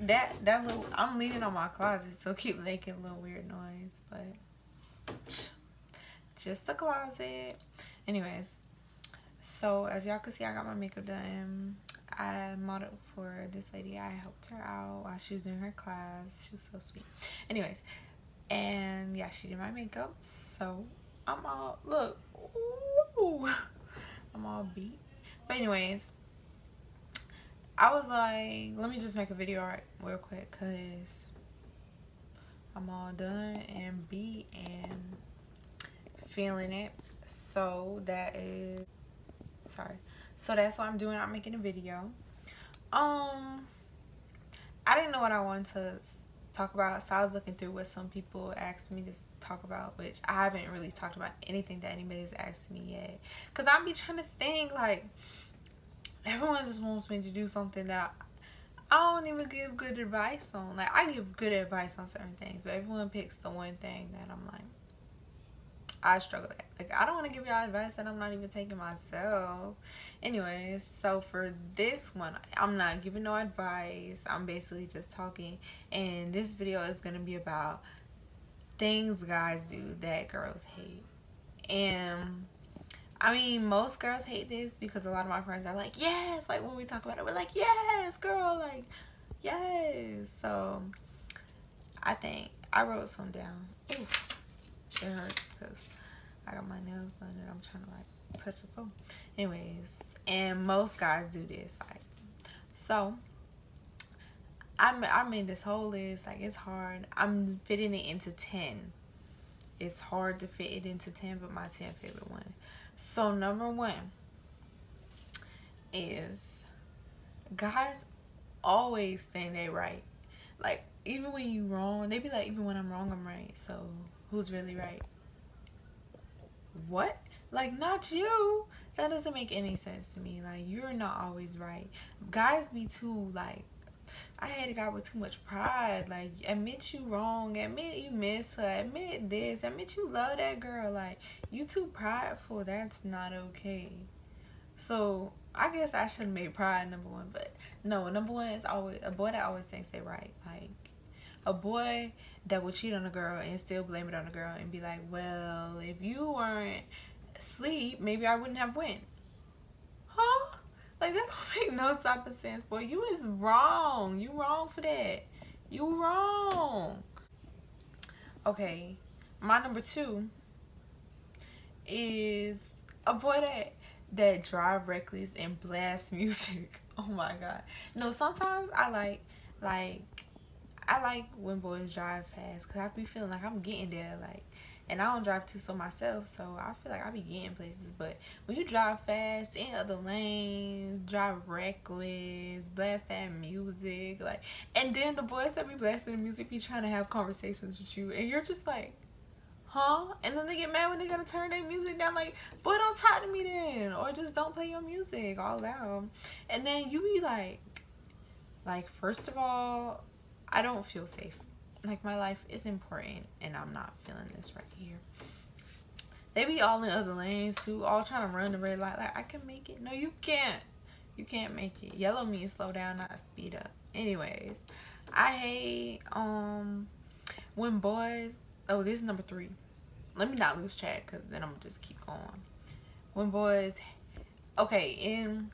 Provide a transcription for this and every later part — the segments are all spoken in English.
that that little I'm leaning on my closet, so keep making a little weird noise, but just the closet. Anyways, so as y'all can see, I got my makeup done. I modeled for this lady. I helped her out while she was doing her class. She was so sweet. Anyways, and yeah, she did my makeup. So I'm all look. Ooh, I'm all beat. But anyways, I was like, let me just make a video right real quick because I'm all done and beat and feeling it. So that is, sorry. So that's what I'm doing. I'm making a video. Um, I didn't know what I wanted to talk about. So I was looking through what some people asked me to talk about, which I haven't really talked about anything that anybody's asked me yet. Because I'm be trying to think like, everyone just wants me to do something that I don't even give good advice on. Like I give good advice on certain things, but everyone picks the one thing that I'm like I struggle at. Like I don't want to give y'all advice that I'm not even taking myself. Anyways, so for this one, I'm not giving no advice. I'm basically just talking and this video is going to be about things guys do that girls hate. And I mean, most girls hate this because a lot of my friends are like, yes, like when we talk about it, we're like, yes, girl, like, yes. So I think I wrote some down. Ooh, it hurts because I got my nails done and I'm trying to like touch the phone. Anyways, and most guys do this. Like, so I I made this whole list. Like it's hard. I'm fitting it into ten. It's hard to fit it into ten, but my ten favorite one. So number one is guys always think they right. Like even when you wrong, they be like, even when I'm wrong, I'm right. So who's really right? What? Like not you. That doesn't make any sense to me. Like you're not always right. Guys be too like I hate a guy with too much pride. Like, admit you wrong. Admit you miss her. Admit this. Admit you love that girl. Like, you too prideful. That's not okay. So, I guess I should have made pride number one. But, no, number one is always a boy that always thinks they right. Like, a boy that will cheat on a girl and still blame it on a girl and be like, well, if you weren't asleep, maybe I wouldn't have went. Huh? Like that don't make no type of sense, boy. You is wrong. You wrong for that. You wrong. Okay, my number two is a boy that that drive reckless and blast music. Oh my god. No, sometimes I like like I like when boys drive fast because I be feeling like I'm getting there. Like and I don't drive too so myself, so I feel like I be getting places. But when you drive fast in other lanes, drive reckless, blast that music, like, and then the boys that be blasting the music be trying to have conversations with you, and you're just like, huh? And then they get mad when they gotta turn their music down, like, boy, don't talk to me then, or just don't play your music all loud. And then you be like, like, first of all, I don't feel safe like my life is important and I'm not feeling this right here. They be all in other lanes too, all trying to run the red light. Like I can make it. No, you can't. You can't make it. Yellow means slow down, not speed up. Anyways, I hate um when boys. Oh, this is number three. Let me not lose track, cause then I'm just keep going. When boys, okay, in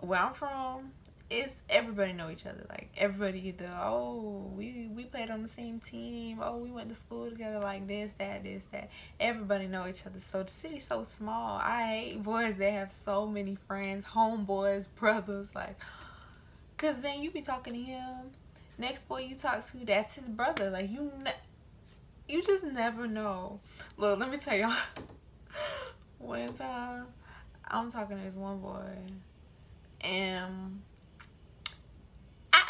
where I'm from, it's everybody know each other. Like everybody either oh we we played on the same team. Oh we went to school together. Like this that this that. Everybody know each other. So the city's so small. I hate boys that have so many friends, homeboys, brothers. Like, cause then you be talking to him. Next boy you talk to, that's his brother. Like you, you just never know. Look, let me tell y'all. one time, I'm talking to this one boy, and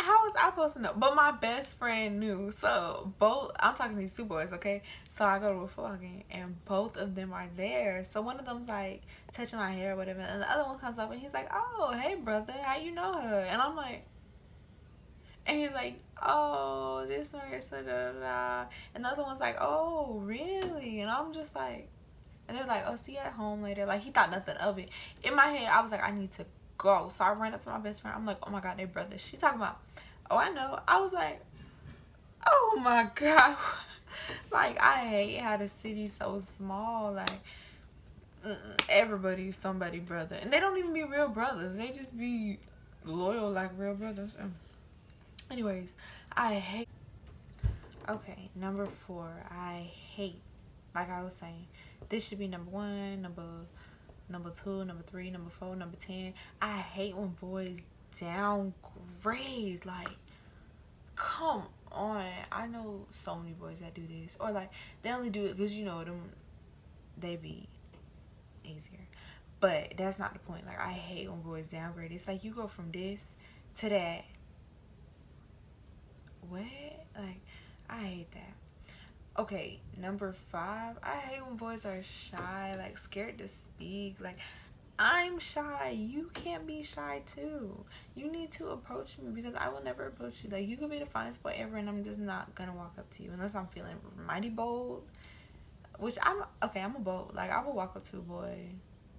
how was I supposed to know? But my best friend knew. So both I'm talking to these two boys, okay? So I go to a football game and both of them are there. So one of them's like touching my hair or whatever, and the other one comes up and he's like, Oh, hey brother, how you know her? And I'm like and he's like, Oh, this da da da and the other one's like, Oh, really? And I'm just like and they're like, Oh, see you at home later. Like he thought nothing of it. In my head, I was like, I need to go. So I ran up to my best friend. I'm like, oh my god, they brothers. She talking about, Oh, I know. I was like, oh my god. like I hate how the city's so small. Like everybody's somebody brother, and they don't even be real brothers. They just be loyal like real brothers. Um, anyways, I hate. Okay, number four. I hate. Like I was saying, this should be number one, number number two, number three, number four, number ten. I hate when boys downgrade. Like, come on. I know so many boys that do this, or like they only do it because you know them. They be easier, but that's not the point. Like I hate when boys downgrade. It's like you go from this to that. What? Like I hate that okay number five i hate when boys are shy like scared to speak like i'm shy. You can't be shy too. You need to approach me because i will never approach you. Like you could be the finest boy ever and i'm just not gonna walk up to you unless i'm feeling mighty bold which i'm okay i'm a bold like i will walk up to a boy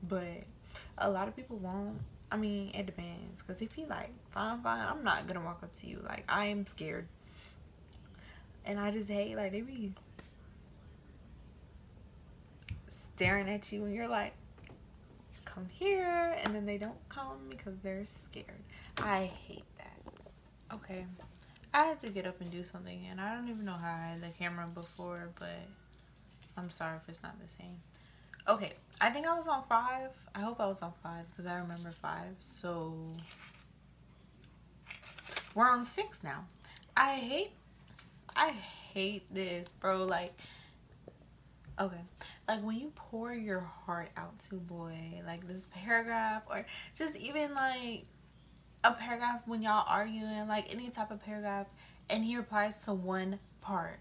but a lot of people won't. I mean it depends because if he like fine fine i'm not gonna walk up to you. Like i am scared. And I just hate like they be staring at you and you're like come here and then they don't come because they're scared. I hate that. Okay. I had to get up and do something and i don't even know how i had the camera before but i'm sorry if it's not the same. Okay. I think i was on five. I hope i was on five because i remember five so we're on six now. I hate i hate this bro. Like okay. Like when you pour your heart out to boy like this paragraph or just even like a paragraph when y'all arguing like any type of paragraph and he replies to one part.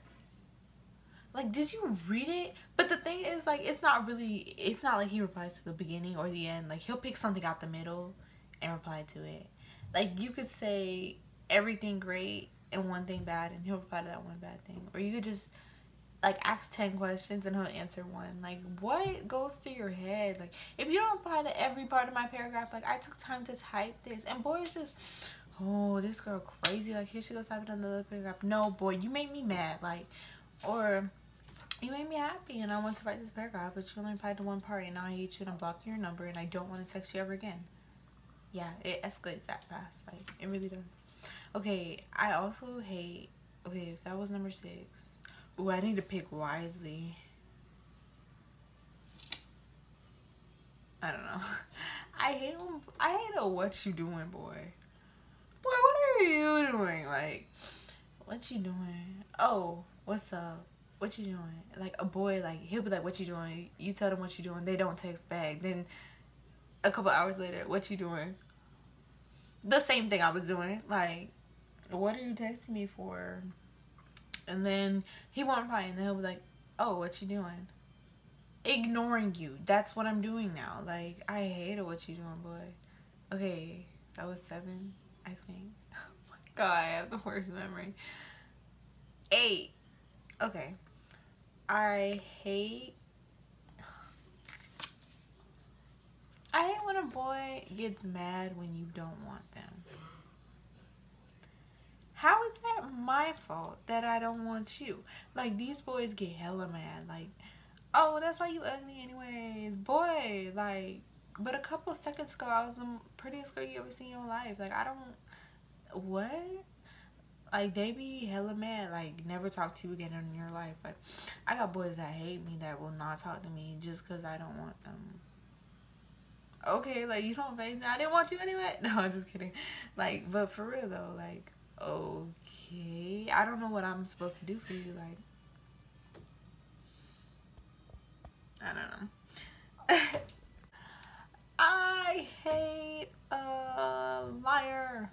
Like did you read it? But the thing is like it's not really it's not like he replies to the beginning or the end. Like he'll pick something out the middle and reply to it. Like you could say everything great and one thing bad and he'll reply to that one bad thing. Or you could just like ask 10 questions and he'll answer one. Like what goes through your head? Like if you don't reply to every part of my paragraph like i took time to type this. And boys just oh this girl crazy. Like here she goes typing another paragraph. No boy you made me mad. Like or you made me happy and i want to write this paragraph but you only replied to one part and now i hate you and i'm blocking your number and i don't want to text you ever again. Yeah it escalates that fast. Like it really does. Okay i also hate okay if that was number six Ooh, I need to pick wisely. I don't know. I hate when, I hate a what you doing, boy. Boy, what are you doing? Like, what you doing? Oh, what's up? What you doing? Like a boy, like he'll be like, "What you doing?" You tell them what you doing. They don't text back. Then a couple hours later, "What you doing?" The same thing I was doing. Like, what are you texting me for? And then he won't reply and then he'll be like oh what you doing? Ignoring you. That's what i'm doing now. Like i hate what you doing boy. Okay that was seven i think. Oh my god i have the worst memory. Eight. Okay. I hate I hate when a boy gets mad when you don't want them. How is that my fault that I don't want you? Like these boys get hella mad. Like, oh, that's why you ugly anyways. Boy, like but a couple seconds ago I was the prettiest girl you ever seen in your life. Like I don't what? Like they be hella mad, like never talk to you again in your life. Like I got boys that hate me that will not talk to me just cause I don't want them. Okay, like you don't face me. I didn't want you anyway. No, I'm just kidding. Like, but for real though, like okay. I don't know what i'm supposed to do for you like i don't know. I hate a liar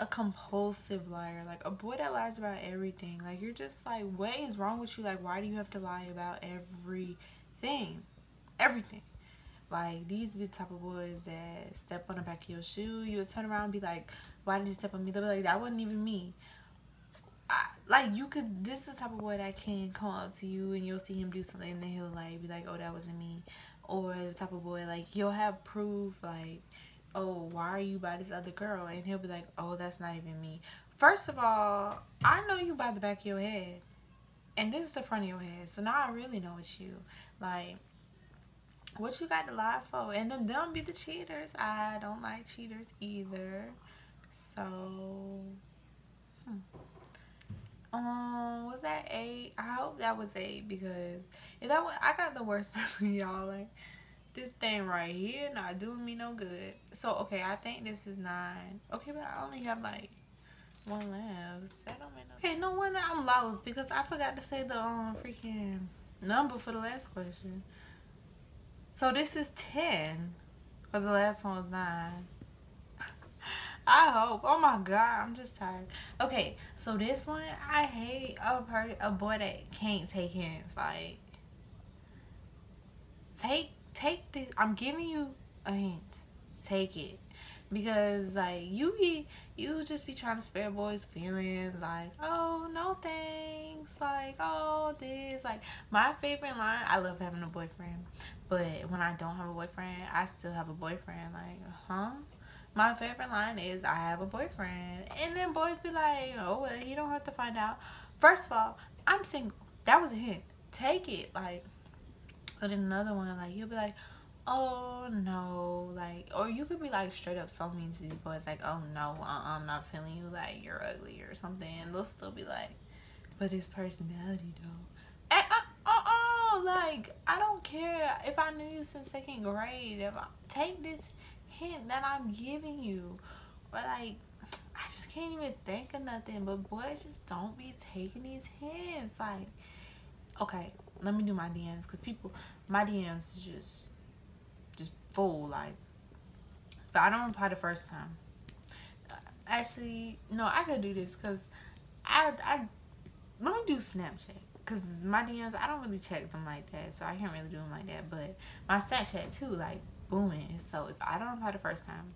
a compulsive liar like a boy that lies about everything. Like you're just like what is wrong with you? Like why do you have to lie about everything? Everything like these be the type of boys that step on the back of your shoe you would turn around and be like why did you step on me? They'll be like, that wasn't even me. I, like you could this is the type of boy that can come up to you and you'll see him do something and then he'll like be like oh that wasn't me or the type of boy like you'll have proof like oh why are you by this other girl and he'll be like oh that's not even me First of all, I know you by the back of your head. And this is the front of your head. So now I really know it's you. Like, what you got to lie for? And then don't be the cheaters. I don't like cheaters either. So, hmm. Um, was that eight? I hope that was eight because if that was, I got the worst memory, y'all. Like, this thing right here not doing me no good. So, okay, I think this is nine. Okay, but I only have like one left. That don't no Okay, no wonder I'm lost because I forgot to say the um freaking number for the last question. So this is 10 because the last one was 9. I hope. Oh my god, I'm just tired. Okay, so this one, I hate a per a boy that can't take hints. Like, take take this. I'm giving you a hint. Take it because like you be you just be trying to spare boys feelings like oh no thanks like oh this like my favorite line i love having a boyfriend but when i don't have a boyfriend i still have a boyfriend like huh? My favorite line is i have a boyfriend. And then boys be like oh well you don't have to find out. First of all i'm single. That was a hint. Take it like but another one like you'll be like oh no like or you could be like straight up so mean to these boys like oh no uh -uh, i'm not feeling you like you're ugly or something and they'll still be like but his personality though. And, uh, like i don't care if i knew you since second grade. If I, take this hint that i'm giving you. But like i just can't even think of nothing. But boys just don't be taking these hints. Like okay let me do my dms because people my dms is just just full like if I don't reply the first time. Actually no I could do this because I, I let me do Snapchat because my DMs I don't really check them like that so I can't really do them like that but my Snapchat too like booming so if I don't reply the first time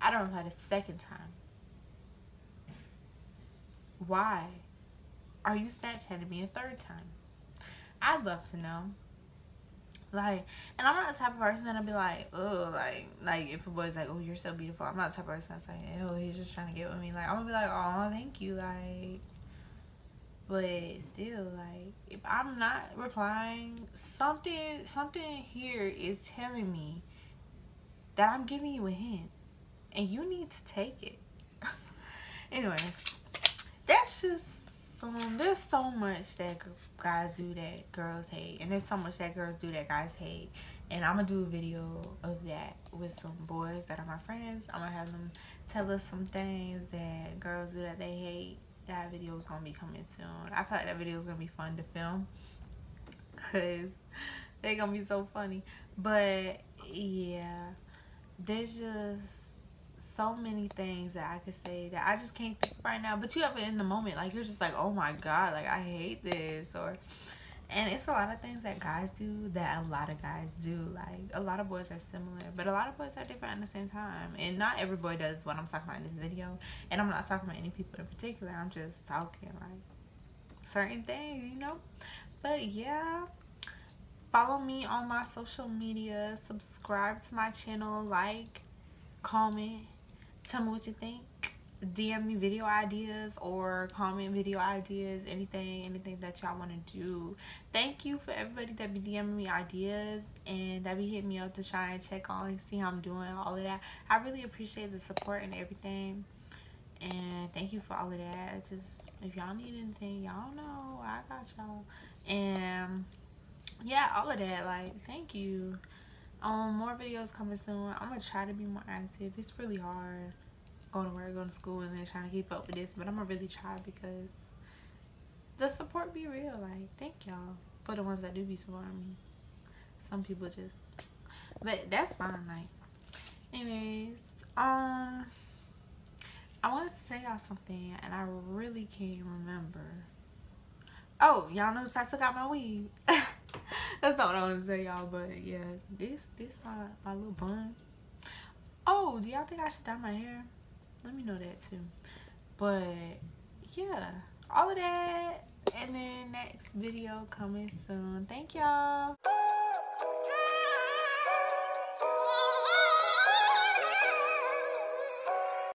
I don't reply the second time why are you Snapchatting me a third time I'd love to know like, and I'm not the type of person that'll be like, oh, like, like if a boy's like, oh, you're so beautiful. I'm not the type of person that's like, oh, he's just trying to get with me. Like, I'm gonna be like, oh, thank you, like. But still, like, if I'm not replying, something, something here is telling me that I'm giving you a hint, and you need to take it. anyway, that's just so there's so much that guys do that girls hate and there's so much that girls do that guys hate and i'm gonna do a video of that with some boys that are my friends i'm gonna have them tell us some things that girls do that they hate that video is gonna be coming soon i feel like that video is gonna be fun to film because they're gonna be so funny but yeah there's just so many things that I could say that I just can't think right now. But you have it in the moment, like you're just like, oh my god, like I hate this, or and it's a lot of things that guys do that a lot of guys do. Like a lot of boys are similar, but a lot of boys are different at the same time. And not every boy does what I'm talking about in this video. And I'm not talking about any people in particular. I'm just talking like certain things, you know. But yeah follow me on my social media subscribe to my channel like comment Tell me what you think. DM me video ideas or comment video ideas, anything, anything that y'all want to do. Thank you for everybody that be DMing me ideas and that be hitting me up to try and check on see how I'm doing, all of that. I really appreciate the support and everything. And thank you for all of that. Just if y'all need anything, y'all know I got y'all. And yeah, all of that. Like, thank you um more videos coming soon i'm gonna try to be more active it's really hard going to work going to school and then trying to keep up with this but i'm gonna really try because the support be real like thank y'all for the ones that do be supporting me some people just but that's fine like anyways um i wanted to say y'all something and i really can't remember oh y'all notice i took out my weave That's not what I want to say, y'all. But yeah, this this my my little bun. Oh, do y'all think I should dye my hair? Let me know that too. But yeah, all of that, and then next video coming soon. Thank y'all.